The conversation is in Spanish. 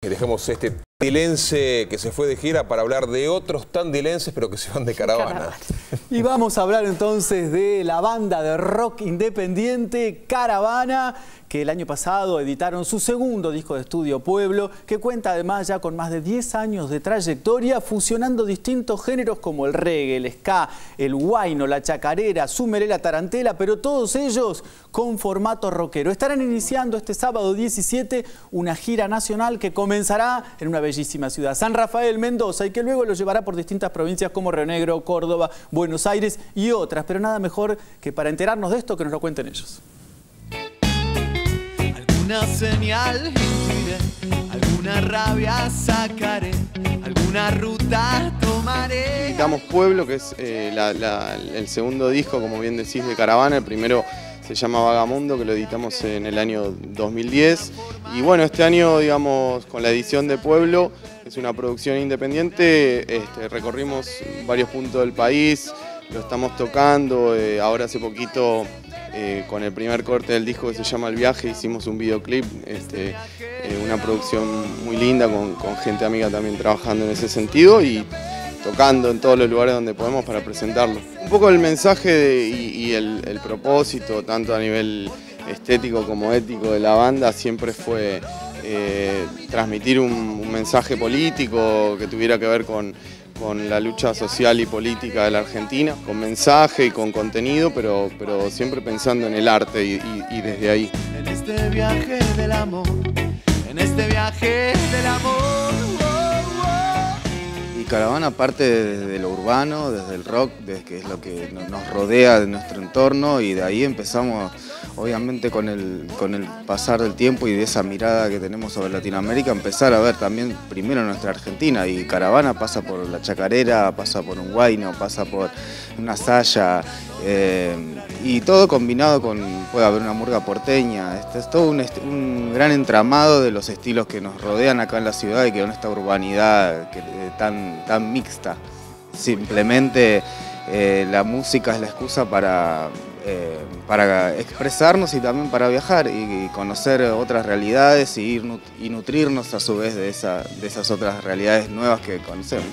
Dejemos este tandilense que se fue de gira para hablar de otros tandilenses, pero que se van de caravana. Y vamos a hablar entonces de la banda de rock independiente Caravana, que el año pasado editaron su segundo disco de estudio Pueblo, que cuenta además ya con más de 10 años de trayectoria, fusionando distintos géneros como el reggae, el ska, el guayno, la chacarera, sumeré la tarantela, pero todos ellos con formato rockero. Estarán iniciando este sábado 17 una gira nacional que comenzará en una bellísima ciudad, San Rafael, Mendoza, y que luego lo llevará por distintas provincias como Río Negro, Córdoba, Buenos Aires y otras. Pero nada mejor que para enterarnos de esto que nos lo cuenten ellos. Alguna señal alguna rabia sacaré, alguna ruta tomaré. Editamos Pueblo, que es eh, el segundo disco, como bien decís, de Caravana. El primero se llama Vagamundo, que lo editamos en el año 2010. Y bueno, este año, digamos, con la edición de Pueblo, es una producción independiente, este, recorrimos varios puntos del país, lo estamos tocando, eh, ahora hace poquito eh, con el primer corte del disco que se llama El Viaje hicimos un videoclip, este, eh, una producción muy linda con, gente amiga también trabajando en ese sentido y tocando en todos los lugares donde podemos para presentarlo. Un poco el mensaje y, el, propósito, tanto a nivel estético como ético de la banda, siempre fue eh, transmitir un, mensaje político que tuviera que ver con, la lucha social y política de la Argentina, con mensaje y con contenido, pero, pero siempre pensando en el arte y, y desde ahí. En este viaje del amor, en este viaje del amor. Caravana parte desde lo urbano, desde el rock, desde que es lo que nos rodea de nuestro entorno y de ahí empezamos, obviamente con el, con el pasar del tiempo y de esa mirada que tenemos sobre Latinoamérica, empezar a ver también primero nuestra Argentina y Caravana pasa por la chacarera, pasa por un guayno, pasa por una saya, eh, y todo combinado con, puede haber una murga porteña, este es todo un, gran entramado de los estilos que nos rodean acá en la ciudad y que con esta urbanidad eh, tan, tan mixta. Simplemente eh, la música es la excusa para, para expresarnos y también para viajar y, conocer otras realidades y, ir, y nutrirnos a su vez de, esa, de esas otras realidades nuevas que conocemos.